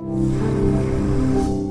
you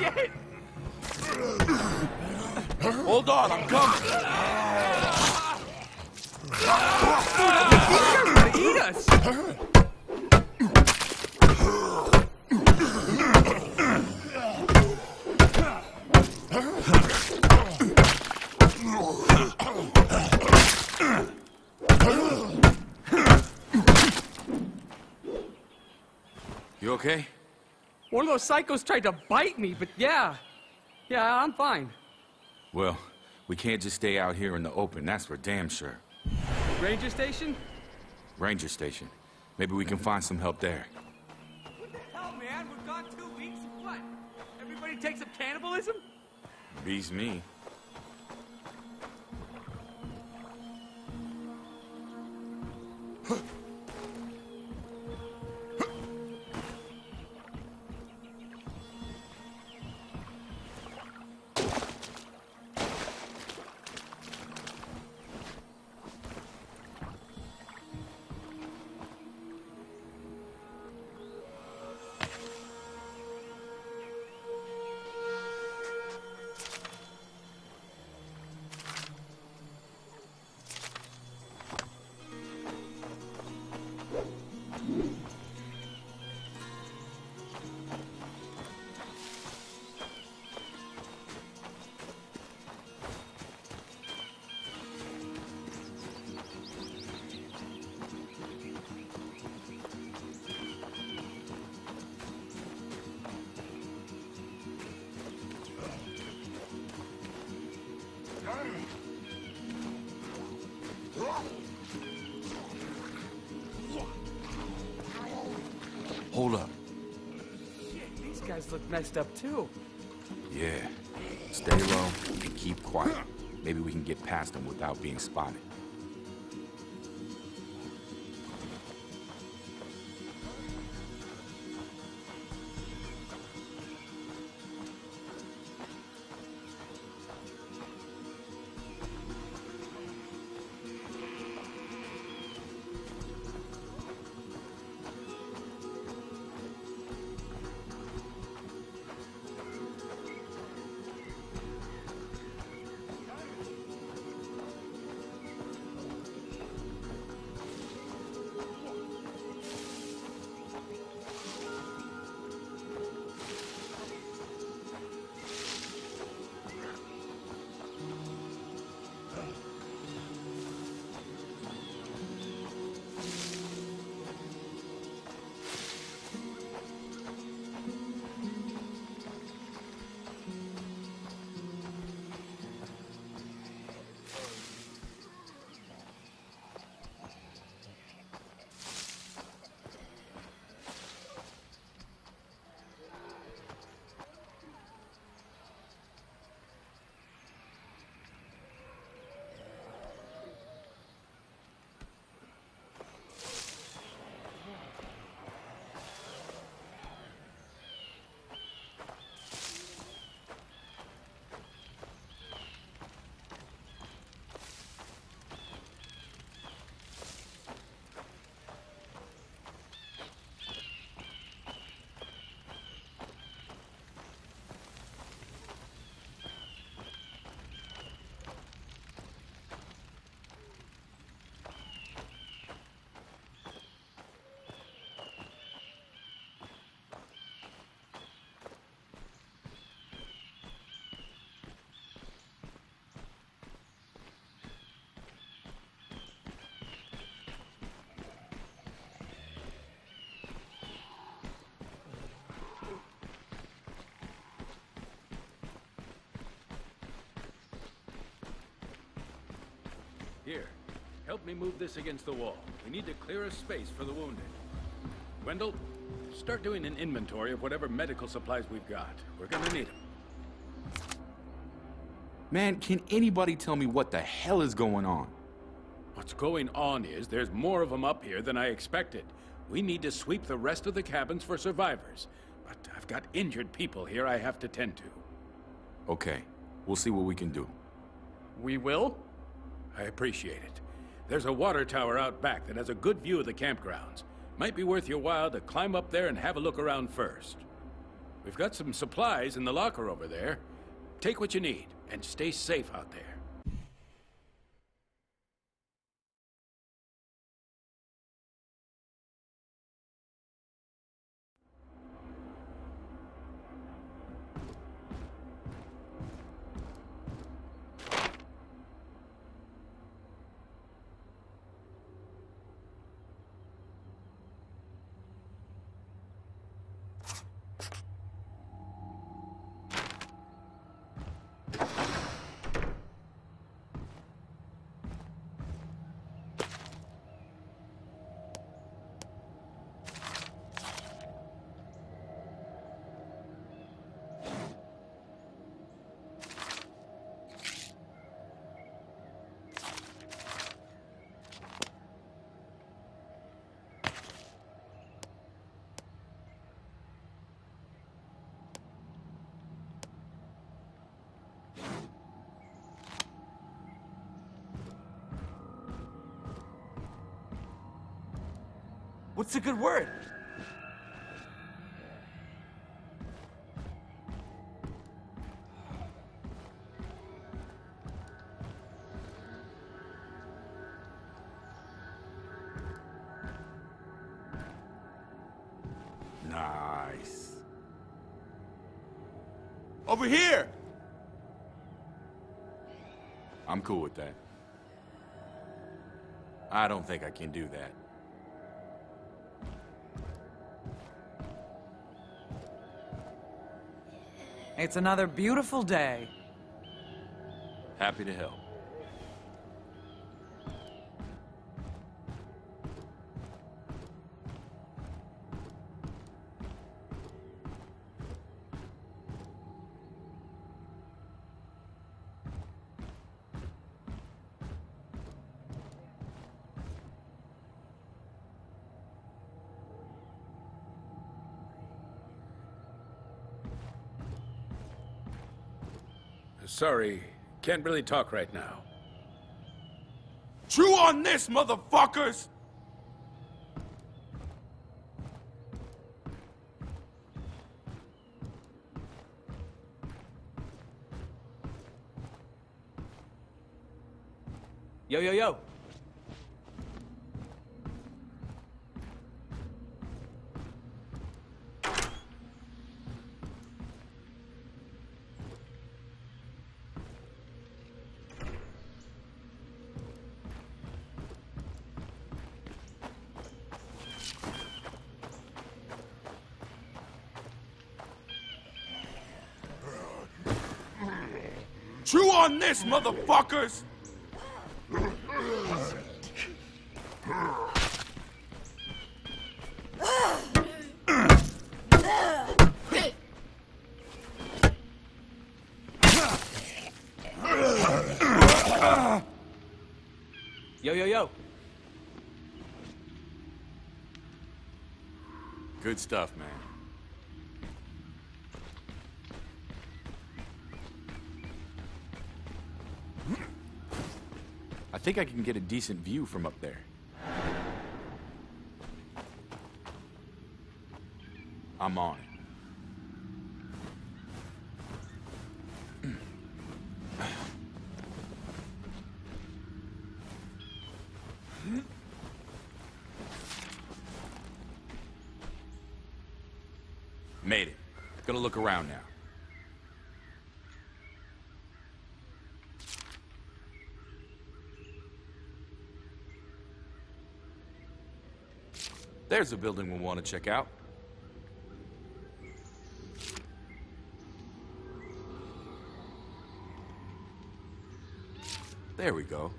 shit! Hold on, I'm coming. You okay? One of those psychos tried to bite me, but yeah. Yeah, I'm fine. Well, we can't just stay out here in the open, that's for damn sure. Ranger station? Ranger station. Maybe we can find some help there. What the hell, man? We're gone two weeks? What? Everybody takes up cannibalism? Beats me. Hold up. Shit, these guys look messed up too. Yeah. Stay low and keep quiet. Maybe we can get past them without being spotted. Help me move this against the wall. We need to clear a space for the wounded. Wendell, start doing an inventory of whatever medical supplies we've got. We're gonna need them. Man, can anybody tell me what the hell is going on? What's going on is there's more of them up here than I expected. We need to sweep the rest of the cabins for survivors. But I've got injured people here I have to tend to. Okay, we'll see what we can do. We will? I appreciate it. There's a water tower out back that has a good view of the campgrounds. Might be worth your while to climb up there and have a look around first. We've got some supplies in the locker over there. Take what you need, and stay safe out there. What's a good word? Nice. Over here! I'm cool with that. I don't think I can do that. It's another beautiful day. Happy to help. Sorry, can't really talk right now. Chew on this, motherfuckers! Yo, yo, yo. Chew on this, motherfuckers! Yo, yo, yo. Good stuff, man. I think I can get a decent view from up there. I'm on. Made it. Gonna look around now. There's a building we'll want to check out. There we go.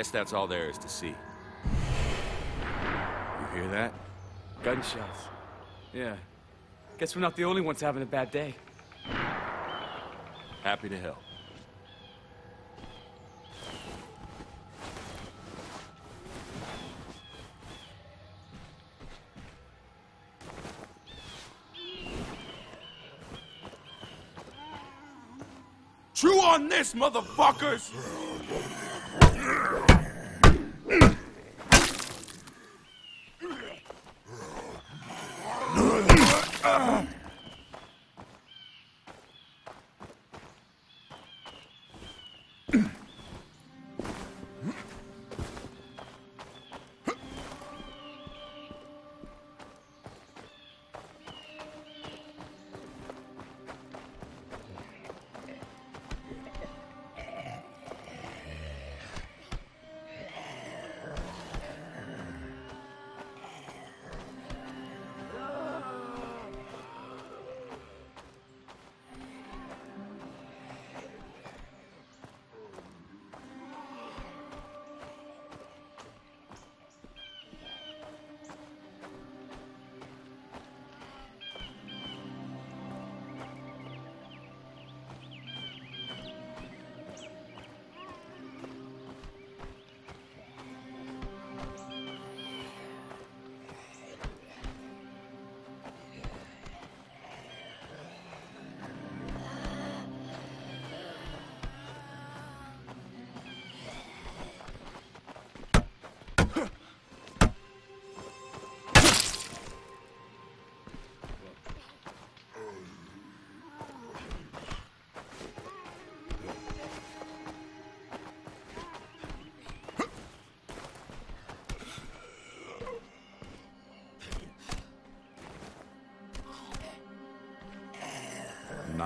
Guess that's all there is to see. You hear that? Gunshots. Yeah. Guess we're not the only ones having a bad day. Happy to help. Chew on this, motherfuckers!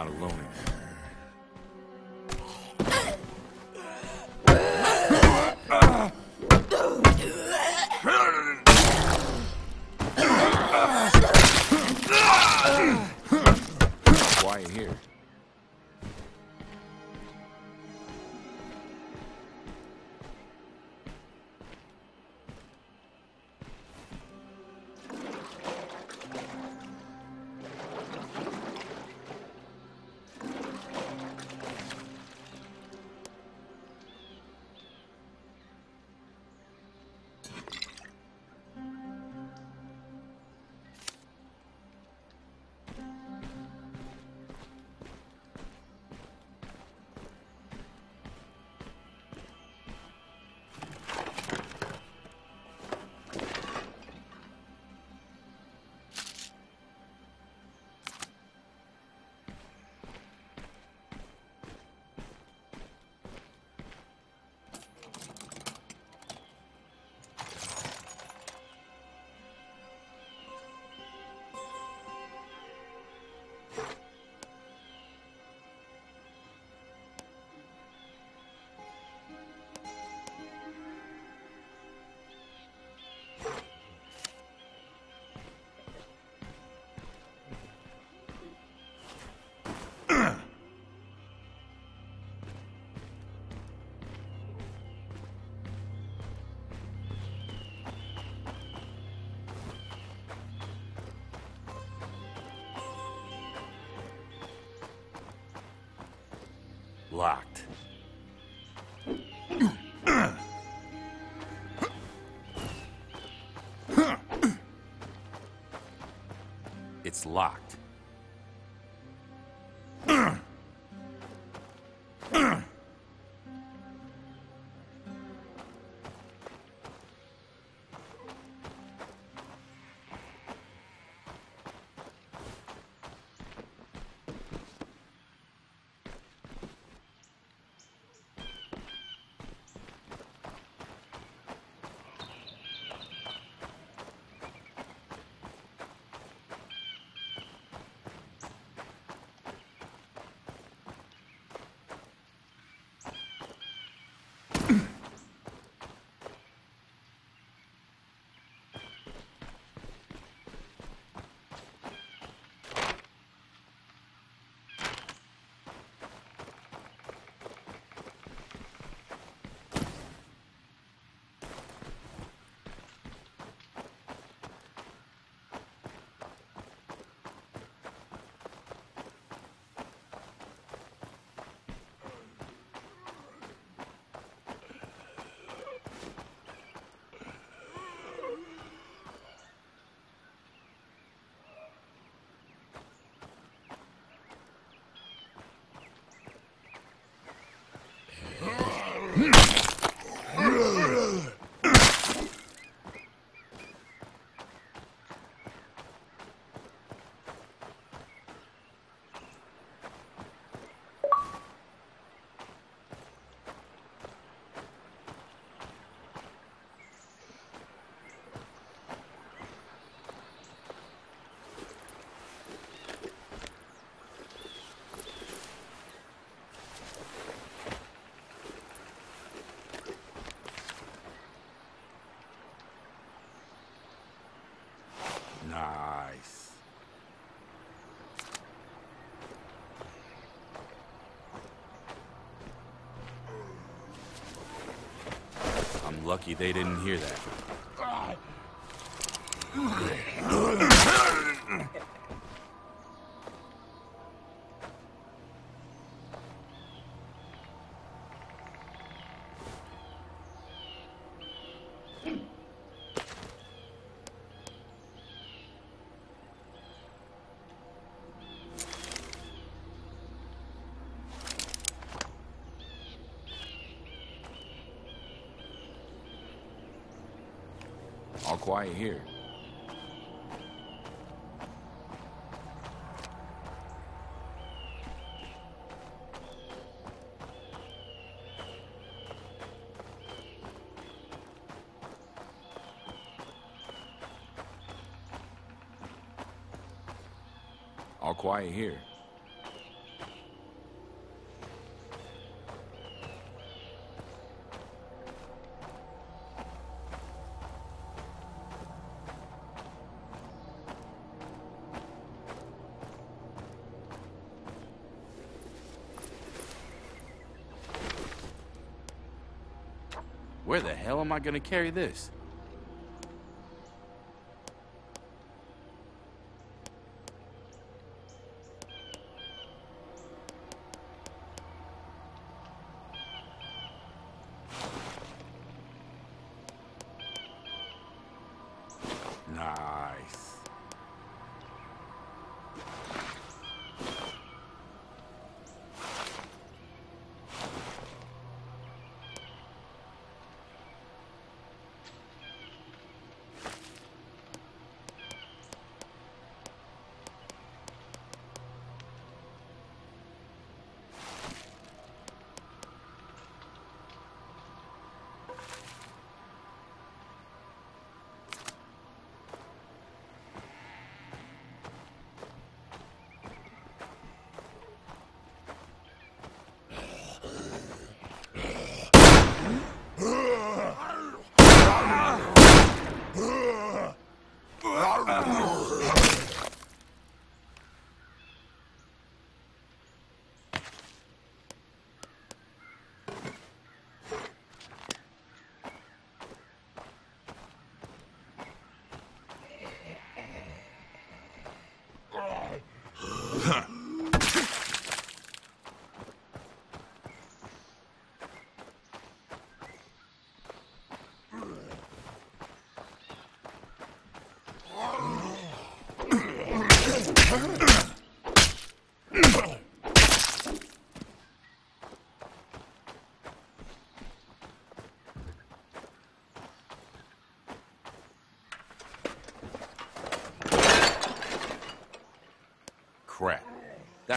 Not alone in Locked. It's locked. Lucky they didn't hear that. Quiet here. All quiet here. Am I gonna carry this?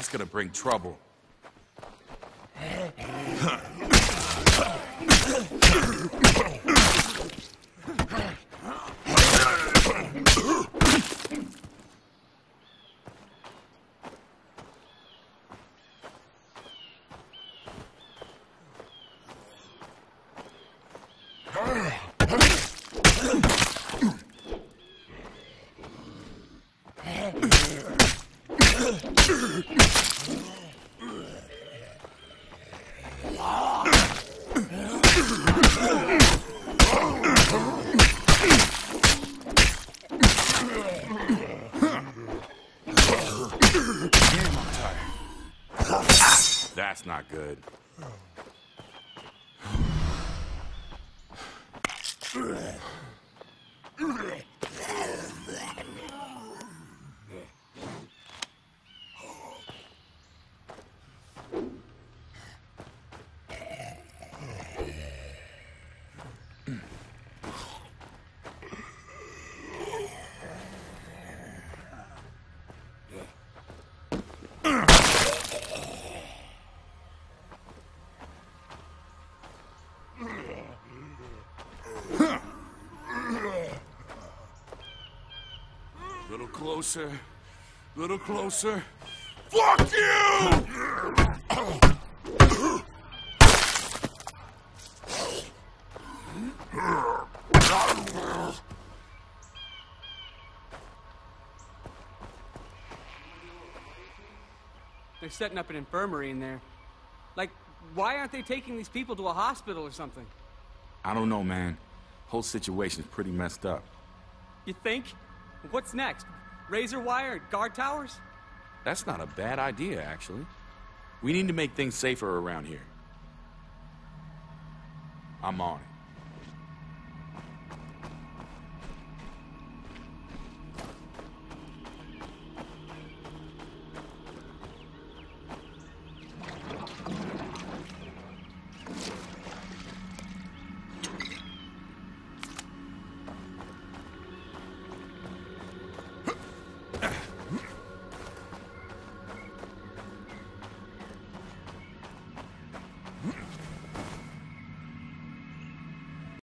That's gonna bring trouble. That's not good. Closer. Little closer. Fuck you! They're setting up an infirmary in there. Like, why aren't they taking these people to a hospital or something? I don't know, man. Whole situation's pretty messed up. You think? What's next? Razor wire, guard towers? That's not a bad idea, actually. We need to make things safer around here. I'm on it.